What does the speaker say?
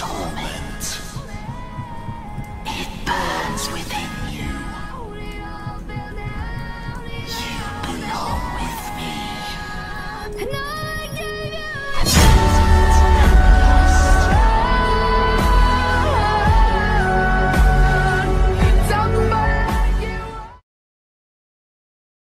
聪明。